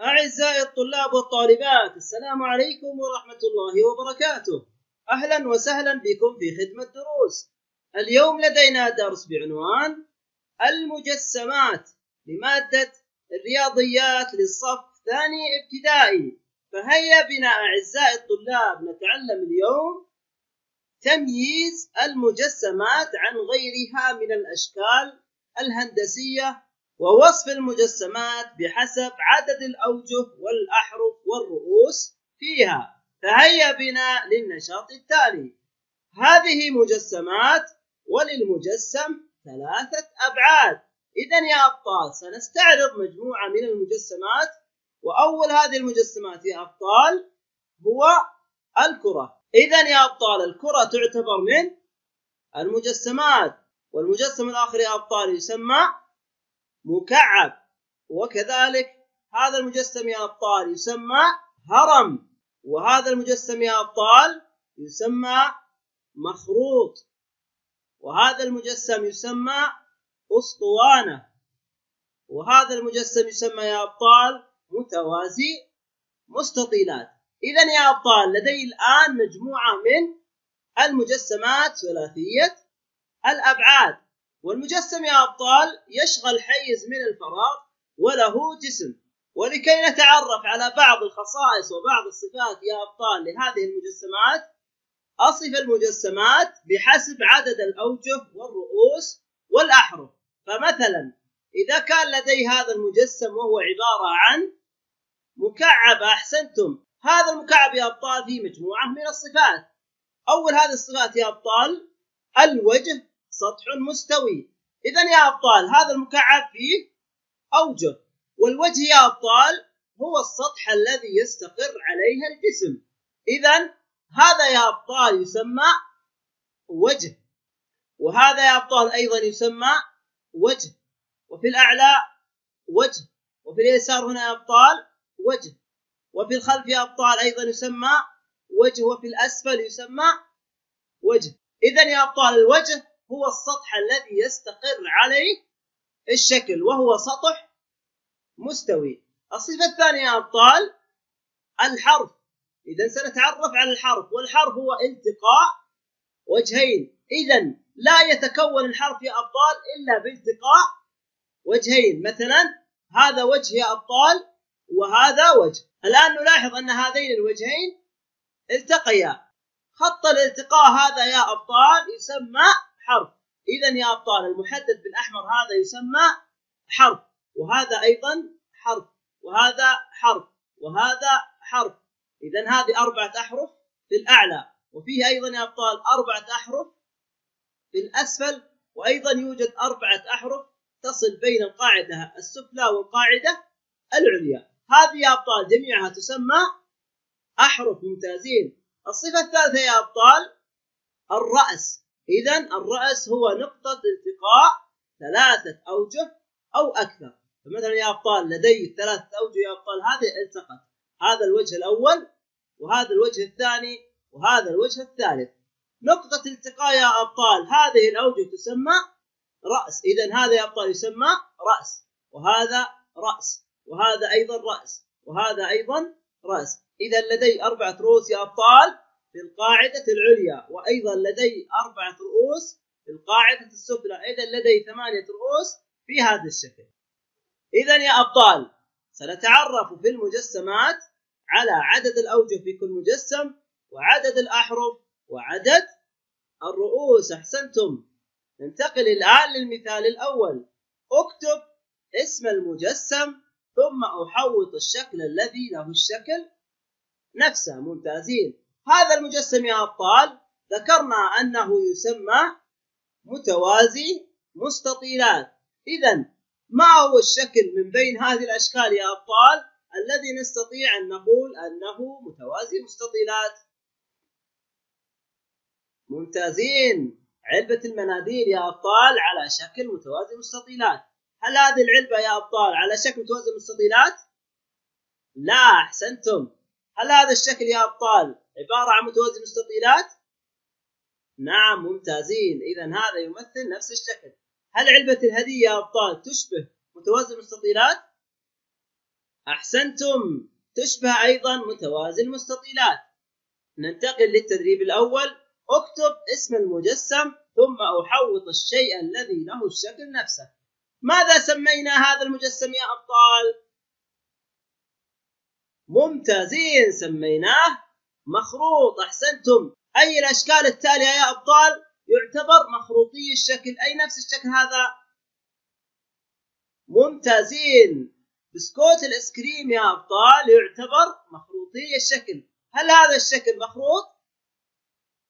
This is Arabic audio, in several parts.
أعزائي الطلاب والطالبات السلام عليكم ورحمة الله وبركاته. أهلا وسهلا بكم في خدمة دروس. اليوم لدينا درس بعنوان المجسمات لمادة الرياضيات للصف الثاني ابتدائي. فهيا بنا أعزائي الطلاب نتعلم اليوم تمييز المجسمات عن غيرها من الأشكال الهندسية ووصف المجسمات بحسب عدد الأوجه والأحرف والرؤوس فيها. فهيا بنا للنشاط التالي. هذه مجسمات وللمجسم ثلاثة أبعاد. إذا يا أبطال سنستعرض مجموعة من المجسمات وأول هذه المجسمات يا أبطال هو الكرة. إذا يا أبطال الكرة تعتبر من المجسمات والمجسم الآخر يا أبطال يسمى مكعب. وكذلك هذا المجسم يا أبطال يسمى هرم. وهذا المجسم يا أبطال يسمى مخروط. وهذا المجسم يسمى أسطوانة. وهذا المجسم يسمى يا أبطال متوازي مستطيلات. إذا يا أبطال لدي الآن مجموعة من المجسمات ثلاثية الأبعاد. والمجسم يا أبطال يشغل حيز من الفراغ وله جسم. ولكي نتعرف على بعض الخصائص وبعض الصفات يا أبطال لهذه المجسمات أصف المجسمات بحسب عدد الأوجه والرؤوس والأحرف. فمثلا إذا كان لدي هذا المجسم وهو عبارة عن مكعب أحسنتم. هذا المكعب يا أبطال فيه مجموعة من الصفات. أول هذه الصفات يا أبطال الوجه سطح مستوي. إذا يا أبطال هذا المكعب فيه أوجه والوجه يا أبطال هو السطح الذي يستقر عليه الجسم. إذا هذا يا أبطال يسمى وجه وهذا يا أبطال أيضا يسمى وجه وفي الأعلى وجه وفي اليسار هنا يا أبطال وجه وفي الخلف يا أبطال أيضا يسمى وجه وفي الأسفل يسمى وجه. إذا يا أبطال الوجه هو السطح الذي يستقر عليه الشكل وهو سطح مستوي. الصفة الثانية يا أبطال الحرف. إذا سنتعرف على الحرف والحرف هو التقاء وجهين. إذا لا يتكون الحرف يا أبطال إلا بالتقاء وجهين. مثلا هذا وجه يا أبطال وهذا وجه. الآن نلاحظ أن هذين الوجهين التقيا. خط الالتقاء هذا يا أبطال يسمى حرف إذا يا أبطال المحدد بالأحمر هذا يسمى حرف وهذا أيضا حرف وهذا حرف وهذا حرف إذا هذه أربعة أحرف في الأعلى وفيه أيضا يا أبطال أربعة أحرف في الأسفل وأيضا يوجد أربعة أحرف تصل بين القاعدة السفلى والقاعدة العليا. هذه يا أبطال جميعها تسمى أحرف ممتازين. الصفة الثالثة يا أبطال الرأس. إذا الرأس هو نقطة التقاء ثلاثة أوجه أو أكثر. فمثلا يا أبطال لدي ثلاثة أوجه يا أبطال هذه التقت. هذا الوجه الأول وهذا الوجه الثاني وهذا الوجه الثالث. نقطة التقاء يا أبطال هذه الأوجه تسمى رأس. إذا هذا يا أبطال يسمى رأس وهذا رأس وهذا أيضا رأس وهذا أيضا رأس. إذا لدي أربعة رؤوس يا أبطال في القاعدة العليا وأيضا لدي أربعة رؤوس في القاعدة السفلى إذا لدي ثمانية رؤوس في هذا الشكل. إذا يا أبطال سنتعرف في المجسمات على عدد الأوجه في كل مجسم وعدد الأحرف وعدد الرؤوس. أحسنتم. ننتقل الآن للمثال الأول. أكتب اسم المجسم ثم أحوط الشكل الذي له الشكل نفسه. ممتازين. هذا المجسم يا أبطال ذكرنا أنه يسمى متوازي مستطيلات. إذا ما هو الشكل من بين هذه الأشكال يا أبطال؟ الذي نستطيع أن نقول أنه متوازي مستطيلات. ممتازين. علبة المناديل يا أبطال على شكل متوازي مستطيلات. هل هذه العلبة يا أبطال على شكل متوازي مستطيلات؟ لا أحسنتم. هل هذا الشكل يا أبطال عبارة عن متوازي مستطيلات؟ نعم ممتازين إذا هذا يمثل نفس الشكل هل علبة الهدية يا أبطال تشبه متوازي مستطيلات؟ أحسنتم تشبه أيضا متوازي المستطيلات ننتقل للتدريب الأول اكتب اسم المجسم ثم أحوط الشيء الذي له الشكل نفسه ماذا سمينا هذا المجسم يا أبطال؟ ممتازين سميناه. مخروط أحسنتم. أي الأشكال التالية يا أبطال؟ يعتبر مخروطي الشكل. أي نفس الشكل هذا؟ ممتازين. بسكوت الايس كريم يا أبطال يعتبر مخروطي الشكل. هل هذا الشكل مخروط؟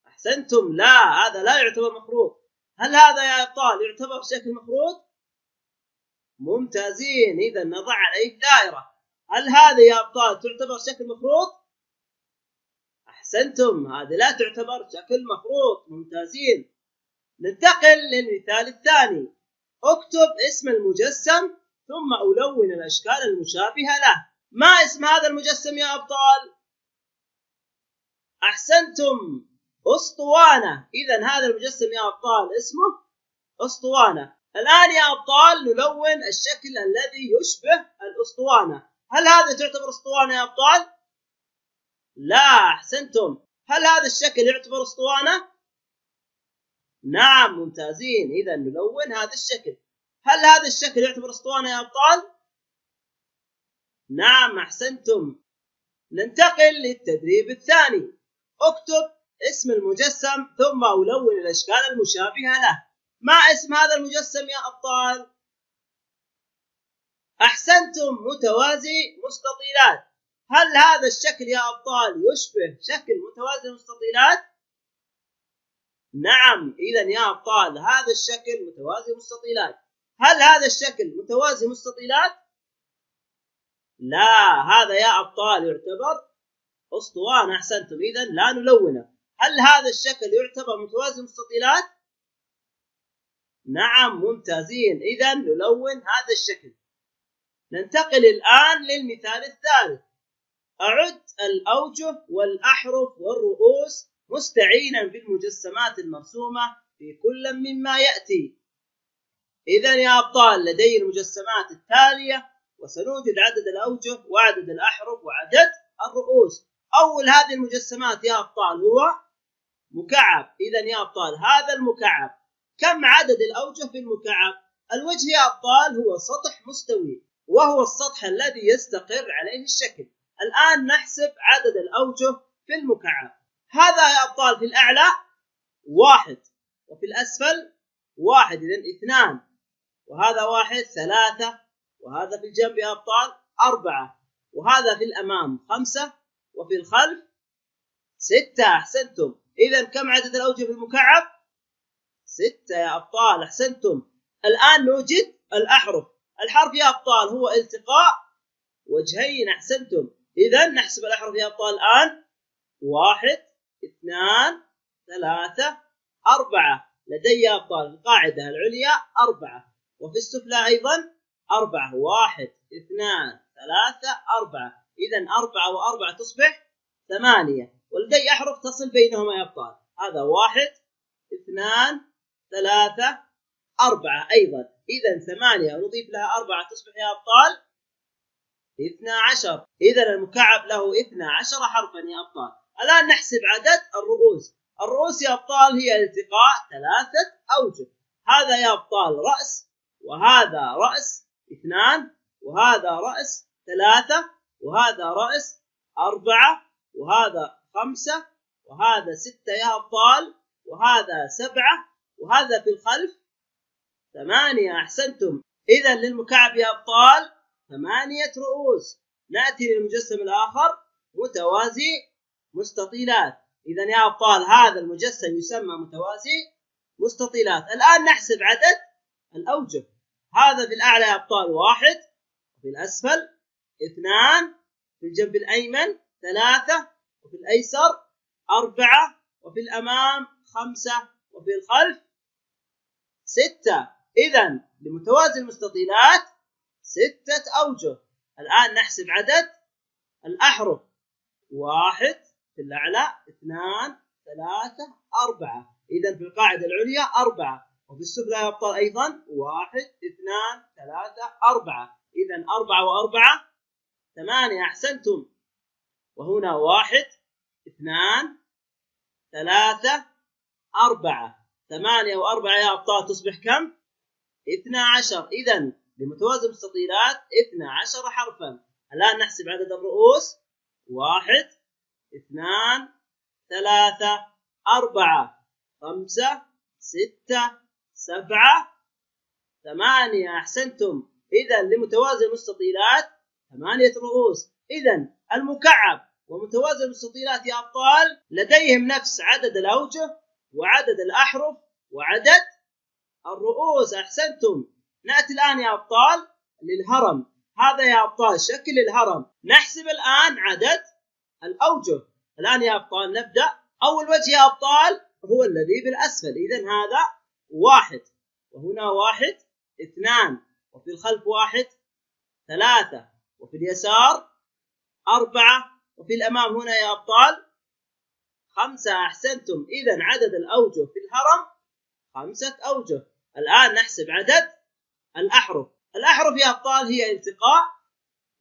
أحسنتم. لا هذا لا يعتبر مخروط. هل هذا يا أبطال يعتبر شكل مخروط؟ ممتازين. إذا نضع عليه دائره هل هذه يا أبطال تعتبر شكل مخروط أحسنتم هذه لا تعتبر شكل مخروط ممتازين. ننتقل للمثال الثاني. اكتب اسم المجسم ثم ألون الأشكال المشابهة له. ما اسم هذا المجسم يا أبطال؟ أحسنتم. أسطوانة. إذا هذا المجسم يا أبطال اسمه أسطوانة. الآن يا أبطال نلون الشكل الذي يشبه الأسطوانة. هل هذا تعتبر أسطوانة يا أبطال؟ لا أحسنتم هل هذا الشكل يعتبر أسطوانة؟ نعم ممتازين إذا نلون هذا الشكل هل هذا الشكل يعتبر اسطوانة يا أبطال؟ نعم أحسنتم ننتقل للتدريب الثاني اكتب اسم المجسم ثم ألون الأشكال المشابهة له ما اسم هذا المجسم يا أبطال؟ أحسنتم متوازي مستطيلات هل هذا الشكل يا أبطال يشبه شكل متوازي المستطيلات؟ نعم إذا يا أبطال هذا الشكل متوازي مستطيلات هل هذا الشكل متوازي مستطيلات؟ لا هذا يا أبطال يعتبر أسطوانة أحسنتم إذا لا نلونه هل هذا الشكل يعتبر متوازي مستطيلات؟ نعم ممتازين إذا نلون هذا الشكل ننتقل الآن للمثال الثالث. أعد الأوجه والأحرف والرؤوس مستعينا بالمجسمات المرسومة في كل مما يأتي. إذا يا أبطال لدي المجسمات التالية وسنوجد عدد الأوجه وعدد الأحرف وعدد الرؤوس. أول هذه المجسمات يا أبطال هو مكعب. إذا يا أبطال هذا المكعب. كم عدد الأوجه في المكعب؟ الوجه يا أبطال هو سطح مستوي. وهو السطح الذي يستقر عليه الشكل. الآن نحسب عدد الأوجه في المكعب. هذا يا أبطال في الأعلى واحد وفي الأسفل واحد إذا اثنان. وهذا واحد ثلاثة. وهذا في الجنب يا أبطال أربعة. وهذا في الأمام خمسة. وفي الخلف ستة. أحسنتم. إذا كم عدد الأوجه في المكعب؟ ستة يا أبطال أحسنتم. الآن نوجد الأحرف. الحرف يا أبطال هو التقاء. وجهين أحسنتم. إذا نحسب الأحرف يا أبطال الآن. واحد اثنان ثلاثة أربعة. لدي يا أبطال القاعدة العليا أربعة. وفي السفلى أيضا أربعة. واحد اثنان ثلاثة أربعة. إذا أربعة وأربعة تصبح ثمانية. ولدي أحرف تصل بينهما يا أبطال. هذا واحد اثنان ثلاثة أربعة أيضا. إذا ثمانية نضيف لها أربعة تصبح يا أبطال اثنا عشر. إذا المكعب له اثنا عشر حرفا يا أبطال. الآن نحسب عدد الرؤوس. الرؤوس يا أبطال هي التقاء ثلاثة أوجه. هذا يا أبطال رأس وهذا رأس اثنان وهذا رأس ثلاثة وهذا رأس أربعة وهذا خمسة وهذا ستة يا أبطال وهذا سبعة وهذا في الخلف ثمانية أحسنتم. إذا للمكعب يا أبطال ثمانية رؤوس. نأتي للمجسم الآخر متوازي مستطيلات. إذا يا أبطال هذا المجسم يسمى متوازي مستطيلات. الآن نحسب عدد الأوجه. هذا في الأعلى يا أبطال واحد وفي الأسفل اثنان في الجنب الأيمن ثلاثة وفي الأيسر أربعة وفي الأمام خمسة وفي الخلف ستة. إذا لمتوازي المستطيلات ستة أوجه. الآن نحسب عدد الأحرف. واحد في الأعلى اثنان ثلاثة أربعة. إذا في القاعدة العليا أربعة. وفي السفلى يا أبطال أيضا واحد اثنان ثلاثة أربعة. إذا أربعة وأربعة ثمانية. أحسنتم. وهنا واحد اثنان ثلاثة أربعة. ثمانية وأربعة يا أبطال تصبح كم؟ اثنا عشر. إذا لمتوازي اثنا عشر حرفا. الآن نحسب عدد الرؤوس. واحد اثنان ثلاثة أربعة خمسة ستة سبعة. ثمانية أحسنتم. إذا لمتوازي المستطيلات ثمانية رؤوس. إذا المكعب ومتوازي المستطيلات يا أبطال لديهم نفس عدد الأوجه وعدد الأحرف وعدد الرؤوس أحسنتم. نأتي الآن يا أبطال للهرم. هذا يا أبطال شكل الهرم. نحسب الآن عدد الأوجه. الآن يا أبطال نبدأ. أول وجه يا أبطال هو الذي بالأسفل. إذا هذا واحد. وهنا واحد اثنان. وفي الخلف واحد ثلاثة. وفي اليسار أربعة. وفي الأمام هنا يا أبطال خمسة. أحسنتم. إذا عدد الأوجه في الهرم خمسة أوجه. الآن نحسب عدد الأحرف. الأحرف يا أبطال هي التقاء.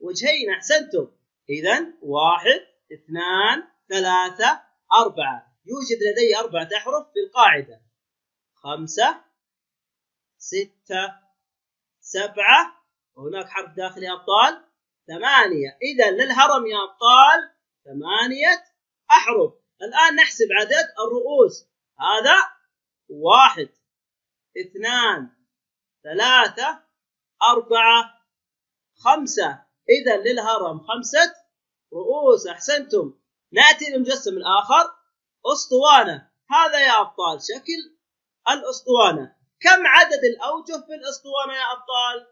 وجهين أحسنتم. إذا واحد اثنان ثلاثة أربعة. يوجد لدي أربعة أحرف في القاعدة. خمسة ستة سبعة. وهناك حرف داخلي أبطال. ثمانية. إذا للهرم يا أبطال ثمانية أحرف. الآن نحسب عدد الرؤوس. هذا واحد. اثنان ثلاثة أربعة خمسة. إذا للهرم خمسة رؤوس أحسنتم. نأتي للمجسم الآخر أسطوانة. هذا يا أبطال شكل الأسطوانة. كم عدد الأوجه في الأسطوانة يا أبطال؟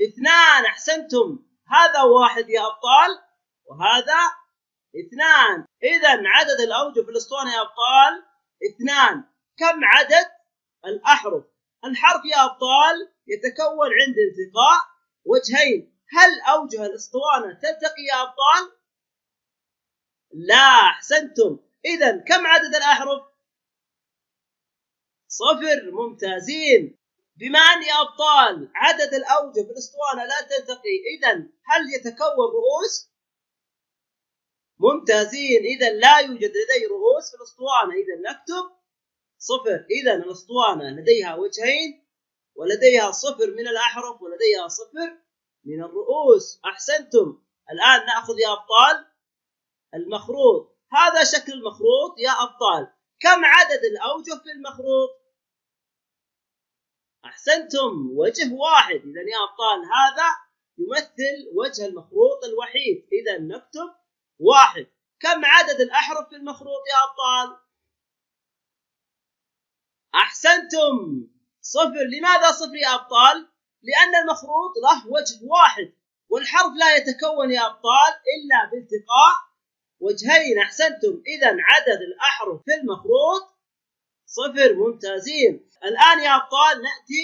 اثنان أحسنتم. هذا واحد يا أبطال وهذا اثنان. اذا عدد الأوجه في الأسطوانة يا أبطال اثنان. كم عدد الأحرف؟ الحرف يا أبطال يتكون عند التقاء. وجهين هل أوجه الأسطوانة تلتقي يا أبطال؟ لا أحسنتم. اذا كم عدد الأحرف؟ صفر ممتازين. بما أن يا أبطال عدد الأوجه في الأسطوانة لا تلتقي. إذا هل يتكون رؤوس؟ ممتازين. إذا لا يوجد لدي رؤوس في الأسطوانة. إذا نكتب صفر. إذا الأسطوانة لديها وجهين ولديها صفر من الأحرف ولديها صفر من الرؤوس. أحسنتم. الآن نأخذ يا أبطال المخروط. هذا شكل المخروط يا أبطال. كم عدد الأوجه في المخروط؟ أحسنتم. وجه واحد. اذا يا أبطال هذا يمثل وجه المخروط الوحيد. اذا نكتب واحد. كم عدد الأحرف في المخروط يا أبطال؟ أحسنتم. صفر. لماذا صفر يا أبطال؟ لأن المخروط له وجه واحد والحرف لا يتكون يا أبطال إلا بالتقاء وجهين. أحسنتم. اذا عدد الأحرف في المخروط صفر. ممتازين. الآن يا أبطال نأتي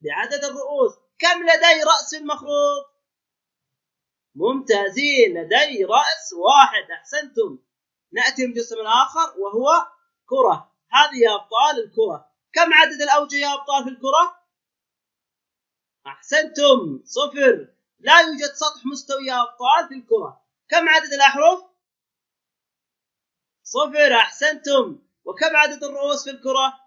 بعدد الرؤوس. كم لدي رأس المخروط؟ ممتازين. لدي رأس واحد. أحسنتم. نأتي المجسم الآخر وهو كرة. هذه يا أبطال الكرة. كم عدد الأوجه يا أبطال في الكرة؟ أحسنتم. صفر. لا يوجد سطح مستوي يا أبطال في الكرة. كم عدد الأحرف؟ صفر. أحسنتم. وكم عدد الرؤوس في الكرة؟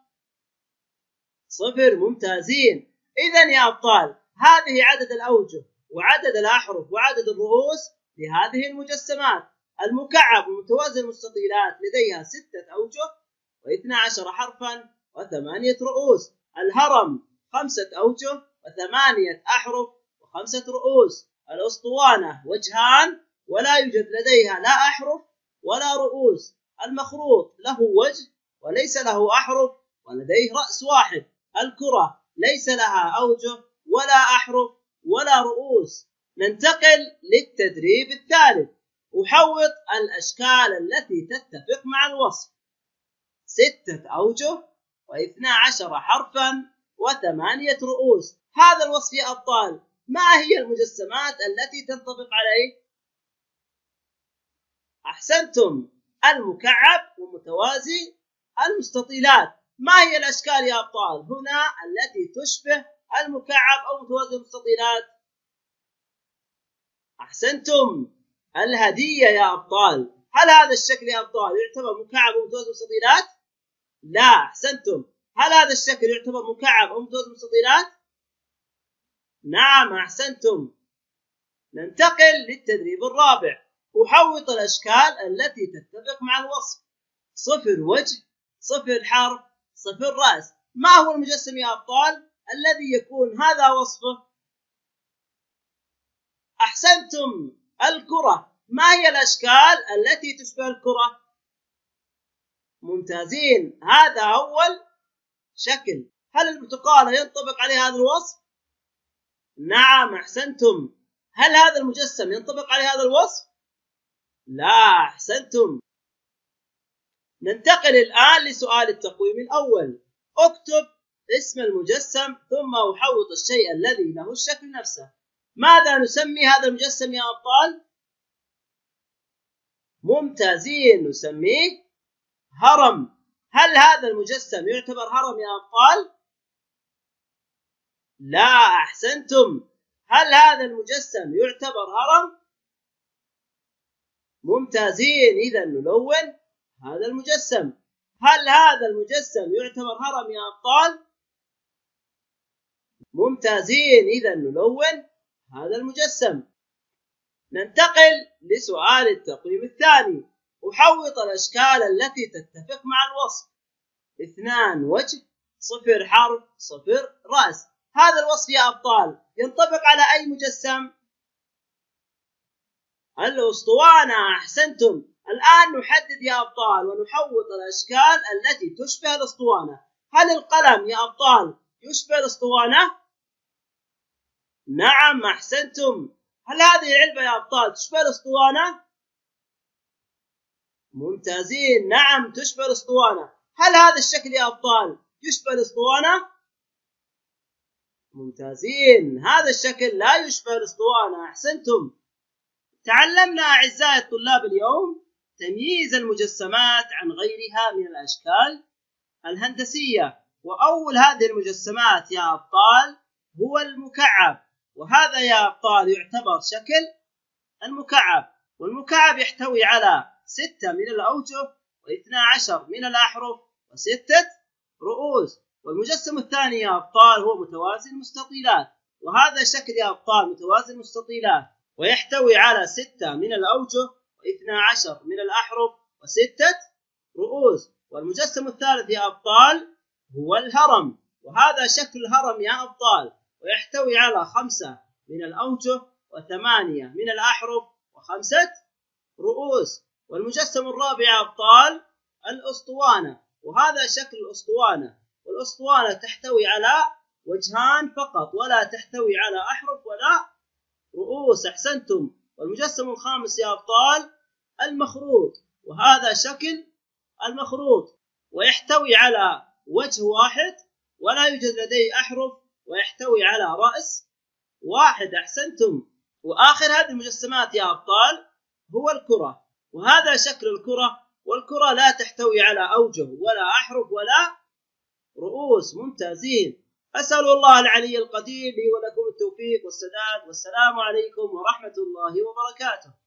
صفر. ممتازين. اذا يا أبطال هذه عدد الأوجه وعدد الأحرف وعدد الرؤوس لهذه المجسمات. المكعب ومتوازي المستطيلات لديها ستة أوجه و12 حرفا وثمانية رؤوس. الهرم خمسة أوجه وثمانية أحرف وخمسة رؤوس. الأسطوانة وجهان ولا يوجد لديها لا أحرف ولا رؤوس. المخروط له وجه وليس له أحرف ولديه رأس واحد. الكرة ليس لها أوجه ولا أحرف ولا رؤوس. ننتقل للتدريب الثالث. أحوط الأشكال التي تتفق مع الوصف. ستة أوجه واثنا عشر حرفا وثمانية رؤوس. هذا الوصف يا أبطال. ما هي المجسمات التي تنطبق عليه؟ أحسنتم. المكعب ومتوازي المستطيلات. ما هي الأشكال يا أبطال؟ هنا التي تشبه المكعب أو متوازي المستطيلات. أحسنتم. الهدية يا أبطال. هل هذا الشكل يا أبطال يعتبر مكعب أو متوازي مستطيلات؟ لا أحسنتم. هل هذا الشكل يعتبر مكعب أو متوازي مستطيلات؟ نعم أحسنتم. ننتقل للتدريب الرابع. أحوط الأشكال التي تتفق مع الوصف. صفر وجه صفر حرف صفر رأس. ما هو المجسم يا أبطال؟ الذي يكون هذا وصفه؟ أحسنتم. الكرة. ما هي الأشكال التي تشبه الكرة؟ ممتازين. هذا أول شكل. هل البرتقالة ينطبق عليه هذا الوصف؟ نعم أحسنتم. هل هذا المجسم ينطبق عليه هذا الوصف؟ لا أحسنتم. ننتقل الآن لسؤال التقويم الأول. اكتب اسم المجسم ثم أحوط الشيء الذي له الشكل نفسه. ماذا نسمي هذا المجسم يا أبطال؟ ممتازين. نسميه هرم. هل هذا المجسم يعتبر هرم يا أبطال؟ لا أحسنتم. هل هذا المجسم يعتبر هرم؟ ممتازين. إذا نلون هذا المجسم. هل هذا المجسم يعتبر هرم يا أبطال؟ ممتازين. إذا نلون هذا المجسم. ننتقل لسؤال التقويم الثاني. أحوط الأشكال التي تتفق مع الوصف اثنان وجه صفر حرف صفر رأس هذا الوصف يا أبطال ينطبق على أي مجسم؟ الأسطوانة أحسنتم الآن نحدد يا أبطال ونحوط الأشكال التي تشبه الأسطوانة هل القلم يا أبطال يشبه الأسطوانة؟ نعم أحسنتم هل هذه العلبة يا أبطال تشبه الأسطوانة؟ ممتازين. نعم تشبه الأسطوانة. هل هذا الشكل يا أبطال يشبه الأسطوانة؟ ممتازين. هذا الشكل لا يشبه الأسطوانة. أحسنتم. تعلمنا أعزائي الطلاب اليوم تمييز المجسمات عن غيرها من الأشكال الهندسية. وأول هذه المجسمات يا أبطال هو المكعب. وهذا يا أبطال يعتبر شكل المكعب. والمكعب يحتوي على ستة من الأوجه واثنى عشر من الأحرف وستة رؤوس. والمجسم الثاني يا أبطال هو متوازي المستطيلات وهذا شكل يا أبطال متوازي المستطيلات ويحتوي على ستة من الأوجه واثنى عشر من الأحرف وستة رؤوس. والمجسم الثالث يا أبطال هو الهرم وهذا شكل الهرم يا أبطال ويحتوي على خمسة من الأوجه وثمانية من الأحرف وخمسة رؤوس. والمجسم الرابع أبطال الأسطوانة وهذا شكل الأسطوانة. والأسطوانة تحتوي على وجهان فقط ولا تحتوي على أحرف ولا رؤوس أحسنتم. والمجسم الخامس يا أبطال المخروط وهذا شكل المخروط. ويحتوي على وجه واحد ولا يوجد لديه أحرف ويحتوي على رأس واحد أحسنتم. وآخر هذه المجسمات يا أبطال هو الكرة. وهذا شكل الكرة والكرة لا تحتوي على أوجه ولا أحرف ولا رؤوس. ممتازين. أسأل الله العلي القدير لي ولكم التوفيق والسداد. والسلام عليكم ورحمة الله وبركاته.